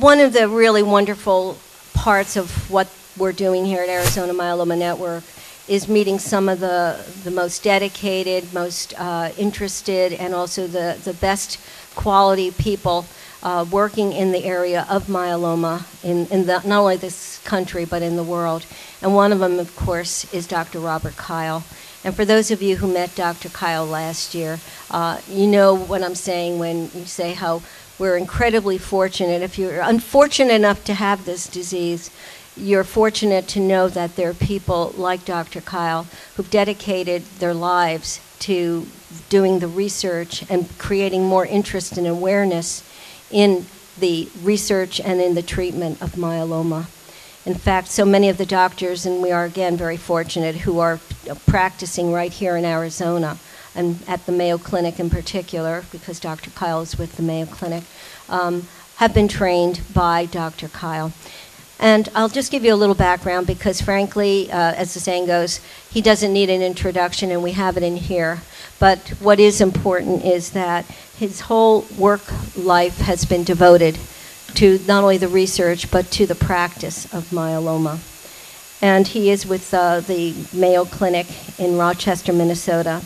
one of the really wonderful parts of what we're doing here at Arizona Myeloma Network is meeting some of the, the most dedicated, most uh, interested, and also the, the best quality people uh, working in the area of myeloma in, in the, not only this country but in the world. And one of them, of course, is Dr. Robert Kyle. And for those of you who met Dr. Kyle last year, uh, you know what I'm saying when you say how we're incredibly fortunate. If you're unfortunate enough to have this disease, you're fortunate to know that there are people like Dr. Kyle who've dedicated their lives to doing the research and creating more interest and awareness in the research and in the treatment of myeloma. In fact, so many of the doctors, and we are again very fortunate, who are practicing right here in Arizona and at the Mayo Clinic in particular, because Dr. Kyle is with the Mayo Clinic, um, have been trained by Dr. Kyle. And I'll just give you a little background because, frankly, uh, as the saying goes, he doesn't need an introduction, and we have it in here. But what is important is that his whole work life has been devoted to not only the research but to the practice of myeloma. And he is with uh, the Mayo Clinic in Rochester, Minnesota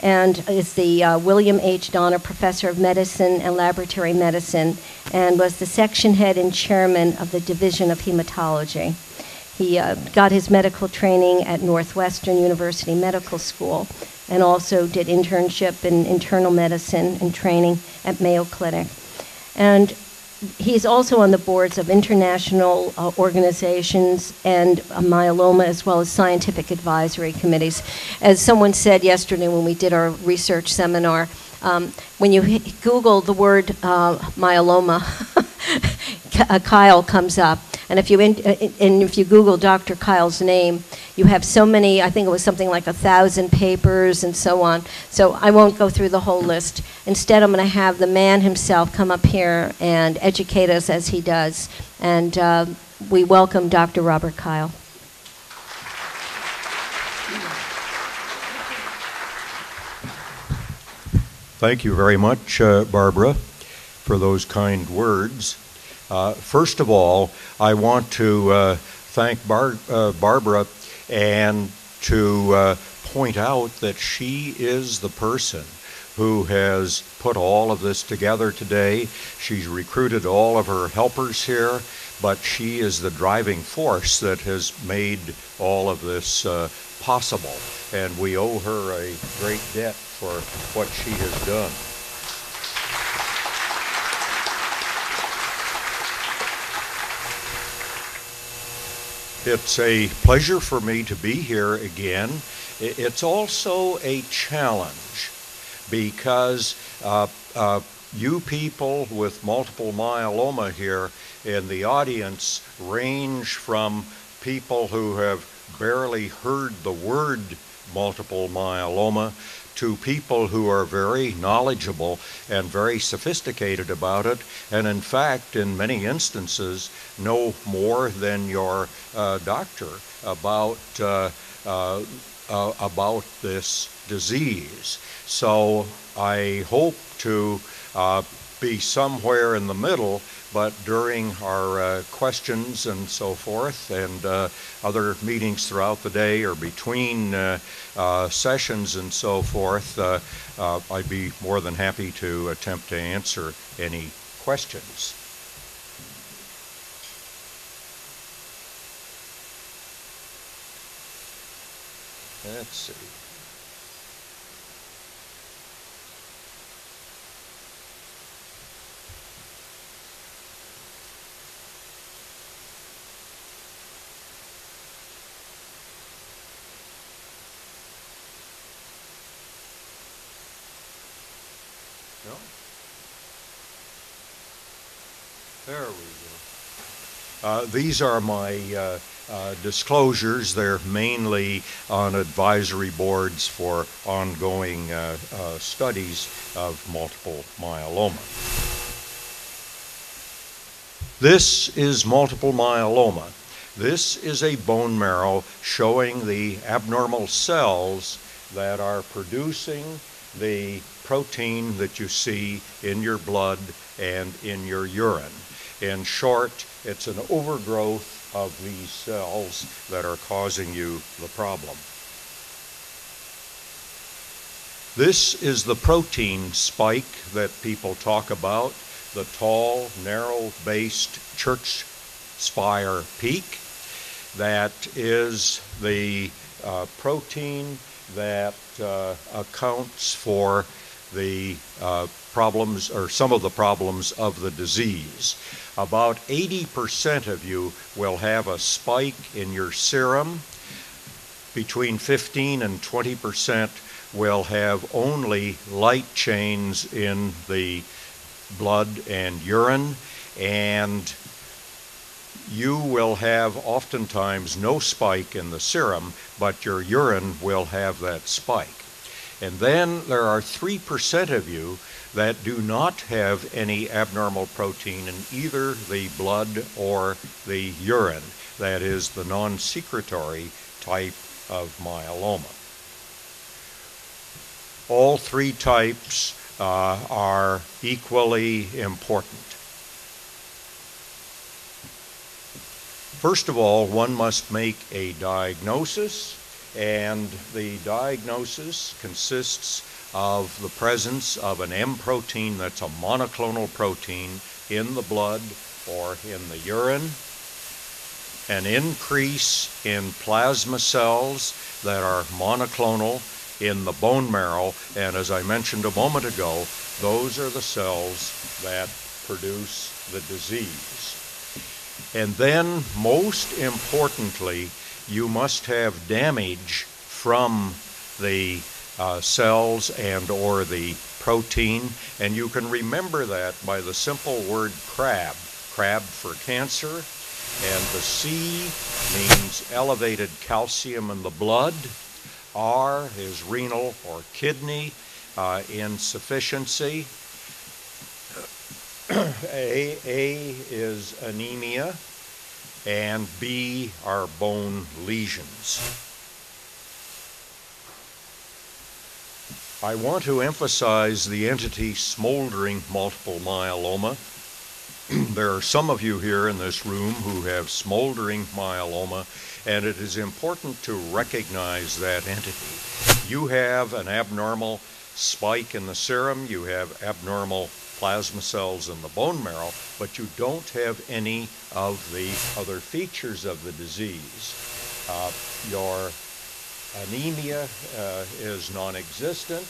and is the uh, William H. Donner Professor of Medicine and Laboratory Medicine, and was the section head and chairman of the Division of Hematology. He uh, got his medical training at Northwestern University Medical School and also did internship in internal medicine and training at Mayo Clinic. And he's also on the boards of international uh, organizations and uh, myeloma as well as scientific advisory committees. As someone said yesterday when we did our research seminar, um, when you Google the word uh, myeloma, Kyle comes up. And if you in, uh, and if you Google Dr. Kyle's name, you have so many. I think it was something like a thousand papers and so on. So I won't go through the whole list. Instead, I'm going to have the man himself come up here and educate us as he does. And uh, we welcome Dr. Robert Kyle. Thank you very much, uh, Barbara, for those kind words. Uh, first of all, I want to uh, thank Bar uh, Barbara and to uh, point out that she is the person who has put all of this together today. She's recruited all of her helpers here, but she is the driving force that has made all of this uh, possible. And we owe her a great debt for what she has done. It's a pleasure for me to be here again. It's also a challenge because uh, uh, you people with multiple myeloma here in the audience range from people who have barely heard the word multiple myeloma to people who are very knowledgeable and very sophisticated about it, and in fact, in many instances, know more than your uh, doctor about uh, uh, uh about this disease. So I hope to uh, be somewhere in the middle but during our uh, questions and so forth and uh, other meetings throughout the day or between uh, uh sessions and so forth, uh, uh, I'd be more than happy to attempt to answer any questions. Let's see. There we go. Uh, these are my uh, uh, disclosures. They're mainly on advisory boards for ongoing uh, uh, studies of multiple myeloma. This is multiple myeloma. This is a bone marrow showing the abnormal cells that are producing the protein that you see in your blood and in your urine. In short, it's an overgrowth of these cells that are causing you the problem. This is the protein spike that people talk about, the tall, narrow-based church spire peak. That is the uh, protein that uh, accounts for the uh, problems or some of the problems of the disease. About 80% of you will have a spike in your serum. Between 15 and 20% will have only light chains in the blood and urine, and you will have oftentimes no spike in the serum, but your urine will have that spike. And then there are 3% of you that do not have any abnormal protein in either the blood or the urine. That is the non secretory type of myeloma. All three types uh, are equally important. First of all, one must make a diagnosis, and the diagnosis consists of the presence of an M protein that's a monoclonal protein in the blood or in the urine, an increase in plasma cells that are monoclonal in the bone marrow, and as I mentioned a moment ago, those are the cells that produce the disease. And then, most importantly, you must have damage from the uh, cells and or the protein, and you can remember that by the simple word CRAB, CRAB for cancer, and the C means elevated calcium in the blood, R is renal or kidney uh, insufficiency. A, A is anemia, and B are bone lesions. I want to emphasize the entity smoldering multiple myeloma. there are some of you here in this room who have smoldering myeloma, and it is important to recognize that entity. You have an abnormal spike in the serum, you have abnormal plasma cells in the bone marrow, but you don't have any of the other features of the disease. Uh, your Anemia uh, is non existent.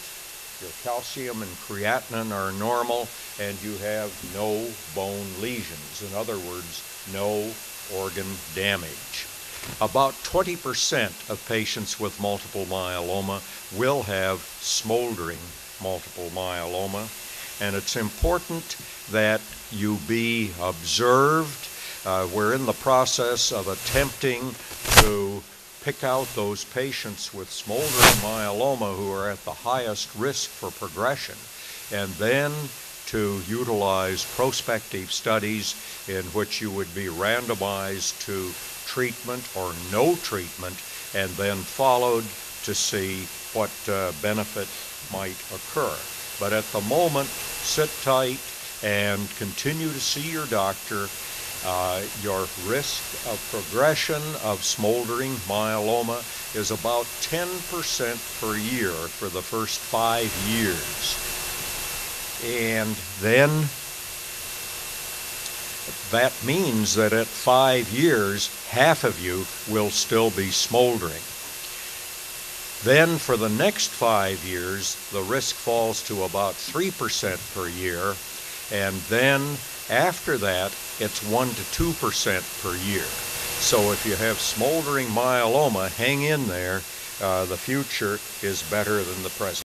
Your calcium and creatinine are normal, and you have no bone lesions. In other words, no organ damage. About 20% of patients with multiple myeloma will have smoldering multiple myeloma, and it's important that you be observed. Uh, we're in the process of attempting to pick out those patients with smoldering myeloma who are at the highest risk for progression, and then to utilize prospective studies in which you would be randomized to treatment or no treatment, and then followed to see what uh, benefit might occur. But at the moment, sit tight and continue to see your doctor uh, your risk of progression of smoldering myeloma is about 10% per year for the first five years. And then that means that at five years, half of you will still be smoldering. Then for the next five years, the risk falls to about 3% per year. And then after that, it's 1 to 2% per year. So if you have smoldering myeloma, hang in there. Uh, the future is better than the present.